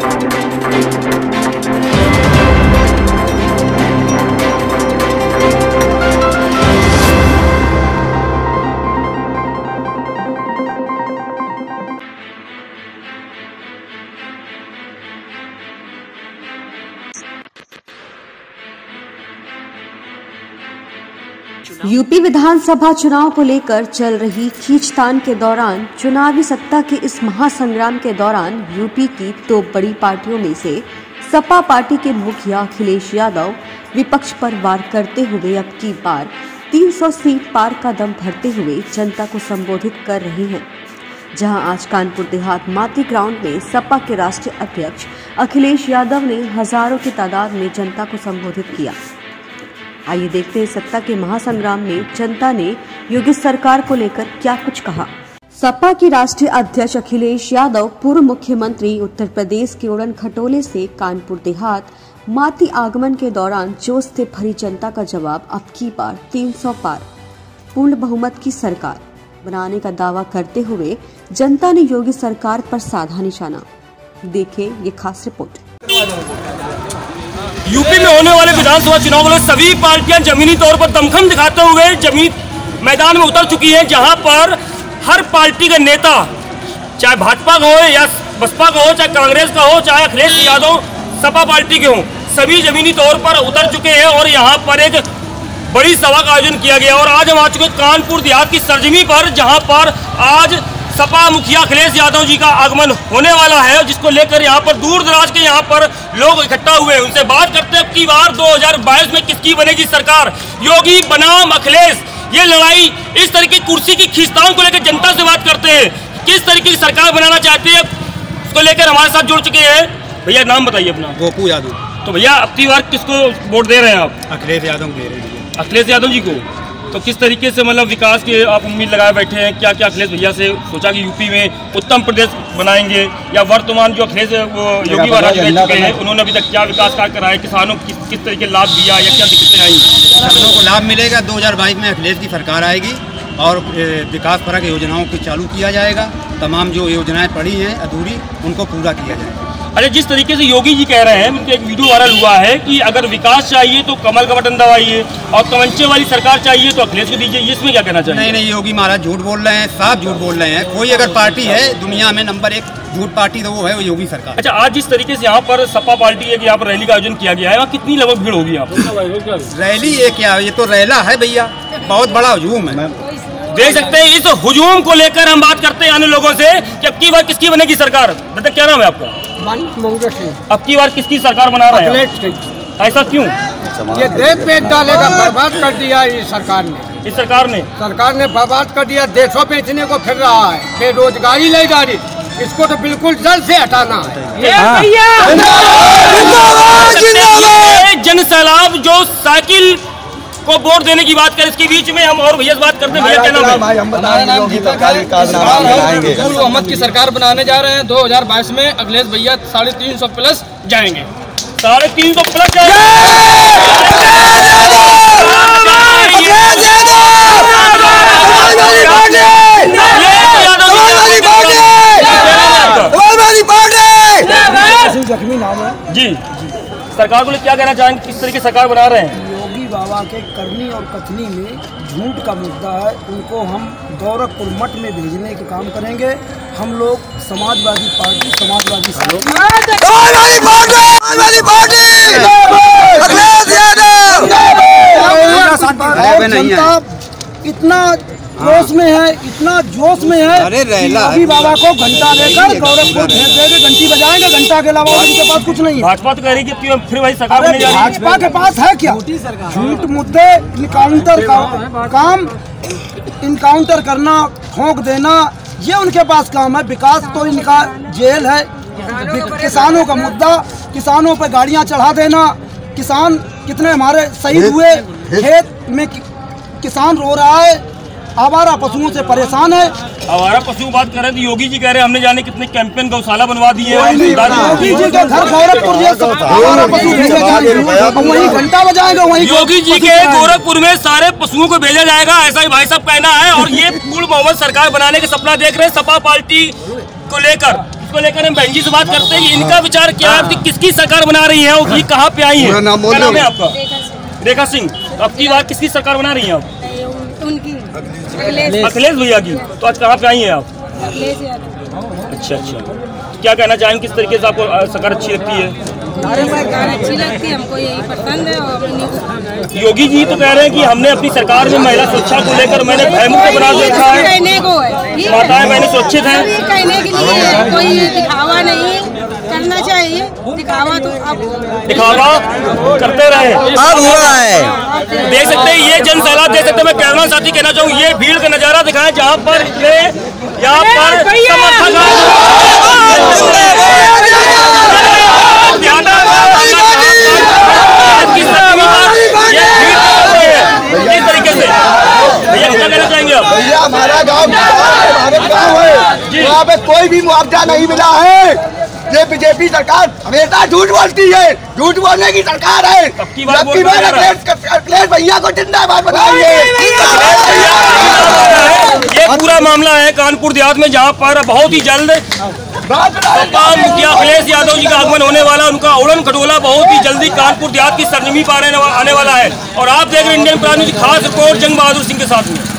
Thank you UP विधानसभा चुनाव को लेकर चल रही खींचतान के दौरान, चुनावी सत्ता के इस महासंग्राम के दौरान यूपी की दो तो बड़ी पार्टियों में से सपा पार्टी के मुखिया अखिलेश यादव विपक्ष पर वार करते हुए अब की बार 300 सीट पार का दम भरते हुए जनता को संबोधित कर रहे हैं। जहाँ आज कानपुर देहात माती ग्राउंड में सपा के राष्ट्रीय अध्यक्ष अखिलेश यादव ने हज़ारों की तादाद में जनता को संबोधित किया। आइए देखते हैं सत्ता के महासंग्राम में जनता ने योगी सरकार को लेकर क्या कुछ कहा। सपा के राष्ट्रीय अध्यक्ष अखिलेश यादव, पूर्व मुख्यमंत्री उत्तर प्रदेश के उड़न खटोले से कानपुर देहात, माती आगमन के दौरान जोश से भरी जनता का जवाब अब की बार 300 पार। पूर्ण बहुमत की सरकार बनाने का दावा करते हुए जनता ने योगी सरकार पर साधा निशाना। देखे ये खास रिपोर्ट। यूपी में होने वाले विधानसभा चुनाव में सभी पार्टियाँ जमीनी तौर पर दमखम दिखाते हुए ज़मीन मैदान में उतर चुकी हैं, जहाँ पर हर पार्टी का नेता, चाहे भाजपा का हो या बसपा का हो, चाहे कांग्रेस का हो, चाहे अखिलेश यादव, सपा पार्टी के हों, सभी जमीनी तौर पर उतर चुके हैं और यहाँ पर एक बड़ी सभा का आयोजन किया गया। और आज हम आ चुके कानपुर देहात की सरजमी पर, जहाँ पर आज सपा मुखिया अखिलेश यादव जी का आगमन होने वाला है जिसको लेकर यहाँ पर दूर दराज के यहाँ पर लोग इकट्ठा हुए हैं। उनसे बात करते हैं की बार 2022 में किसकी बनेगी सरकार? योगी बनाम अखिलेश ये लड़ाई इस तरह की कुर्सी की खींचतान को लेकर जनता से बात करते हैं। किस तरीके की सरकार बनाना चाहते हैं उसको लेकर हमारे साथ जुड़ चुके हैं। भैया नाम बताइए अपना। गोपू यादव। तो भैया अब बार किसको वोट दे रहे हैं आप? अखिलेश यादव दे रहे हैं। अखिलेश यादव जी को? तो किस तरीके से मतलब विकास के आप उम्मीद लगाए बैठे हैं? क्या क्या अखिलेश भैया से सोचा कि यूपी में उत्तम प्रदेश बनाएँगे या वर्तमान जो अखिलेश वो योगी महाराज रह चुके हैं उन्होंने अभी तक क्या विकास कार्य कराए किसानों को किस किस तरीके लाभ दिया या क्या दिक्कतें आई? किसानों को लाभ मिलेगा। 2022 में अखिलेश की सरकार आएगी और विकास परक योजनाओं को चालू किया जाएगा। तमाम जो योजनाएँ पड़ी हैं अधूरी उनको पूरा किया जाएगा। अरे जिस तरीके से योगी जी कह रहे हैं उनके एक वीडियो वायरल हुआ है कि अगर विकास चाहिए तो कमल का बटन दबाइए और कमंचे वाली सरकार चाहिए तो अखिलेश को दीजिए इसमें क्या कहना चाहिए नहीं नहीं योगी महाराज झूठ बोल रहे हैं साफ़ झूठ बोल रहे हैं। कोई अगर पार्टी है दुनिया में नंबर एक झूठ पार्टी तो वो है वो योगी सरकार। अच्छा आज जिस तरीके से यहाँ पर सपा पार्टी है यहाँ पर रैली का आयोजन किया गया है वहाँ कितनी लगभग भीड़ होगी यहाँ पर? रैली ये क्या ये तो रैला है भैया बहुत बड़ा हजूम है। देख सकते हैं इस हुजूम को लेकर हम बात करते हैं अन्य लोगों से कि अब की बार किसकी बनेगी सरकार? मतलब क्या नाम है आपका? अब की बार किसकी सरकार बना रहा है? ऐसा क्यों? ये देश में डालेगा बर्बाद कर दिया इस सरकार ने। इस सरकार ने? सरकार ने बर्बाद कर दिया देशों बेचने को फिर रहा है। बेरोजगारी ले जा रही इसको तो बिल्कुल जल्द से हटाना है। जन सैलाब जो को वोट देने की बात करें इसके बीच में हम और भैया बात करते हैं भैया क्या नाम है हमारा नाम है की सरकार बनाने जा रहे हैं 2022 में अखिलेश भैया साढ़े तीन सौ प्लस जाएँगे साढ़े तीन सौ प्लस जख्मी नाम है जी सरकार को क्या कहना चाहेंगे किस तरीके सरकार बना रहे हैं बाबा के करनी और कथनी में झूठ का मुद्दा है। उनको हम गोरखपुर मठ में भेजने के काम करेंगे। हम लोग समाजवादी पार्टी समाजवादी जनता इतना जोश में है इतना जोश में है अरे रहला बाबा को घंटा देकर गोरखपुर भेज देंगे घंटी बजाएँगे घंटा के अलावा उनके पास कुछ नहीं है। भाजपा तो कह रही है कि फिर वही सरकार अरे जा रही भाजपा के पास है क्या? झूठ मुद्दे इनकाउंटर का काम इनकाउंटर करना ठोक देना ये उनके पास काम है। विकास तो इनका जेल है। किसानों का मुद्दा किसानों पर गाड़ियाँ चढ़ा देना किसान कितने हमारे शहीद हुए खेत में किसान रो रहा है आवारा पशुओं से परेशान है। हमारा पशु बात कर रहे थे योगी जी कह रहे हैं हमने जाने कितने कैंपेन गौशाला बनवा दिए हैं। योगी जी के घर गोरखपुर आवारा भेजे घंटा बजाएँगे वहीं योगी जी के गोरखपुर में सारे पशुओं को भेजा जाएगा ऐसा ही भाई साहब कहना है और ये पूर्ण मोहम्मद सरकार बनाने का सपना देख रहे हैं सपा पार्टी को लेकर। को लेकर हम बहन जी से बात करते हैं इनका विचार क्या है कि किसकी सरकार बना रही है और ये कहाँ पे आई है? नाम है आपका? रेखा सिंह। तो अब की बात किसकी सरकार बना रही है? आप अखिलेश। भैया की? तो आज कहाँ पे आई हैं आप? अच्छा अच्छा। क्या कहना चाहेंगे किस तरीके से आपको सरकार अच्छी लगती है? अच्छी लगती है हमको यही पसंद है और योगी जी तो कह रहे हैं कि हमने अपनी सरकार में महिला सुरक्षा को लेकर मैंने भयमुक्त बना रखा है। है। माताएँ बहनें सुरक्षित हैं। कहने के लिए कोई दिखावा नहीं करना चाहिए दिखावा तो अब दिखावा करते रहे। अब हुआ है। देख सकते हैं ये जन सैलाब देख सकते हैं मैं कैमरा साथी कहना चाहूँ ये भीड़ का नज़ारा दिखाएँ जहाँ पर इतने यहाँ पर किस तरीके से? भैया क्या कहना चाहेंगे आप? भैया हमारा गाँव भारत गाँव है। वहाँ पे कोई भी मुआवजा नहीं मिला है। ये बीजेपी सरकार हमेशा झूठ बोलती है। झूठ बोलने की सरकार है। की बार जबकि बोल मैंने अखिलेश अखिलेश भैया को जिंदाबाद बनाएँगे ये पूरा मामला है कानपुर देहात में जहाँ पर बहुत ही जल्द मुखिया अखिलेश यादव जी का आगमन होने वाला उनका उड़न खटोला बहुत ही जल्दी कानपुर देहात की सरजमी पर आने आने वाला है। और आप देख रहे हैं इंडियन प्राइम न्यूज़ खास रिपोर्ट जंग बहादुर सिंह के साथ में।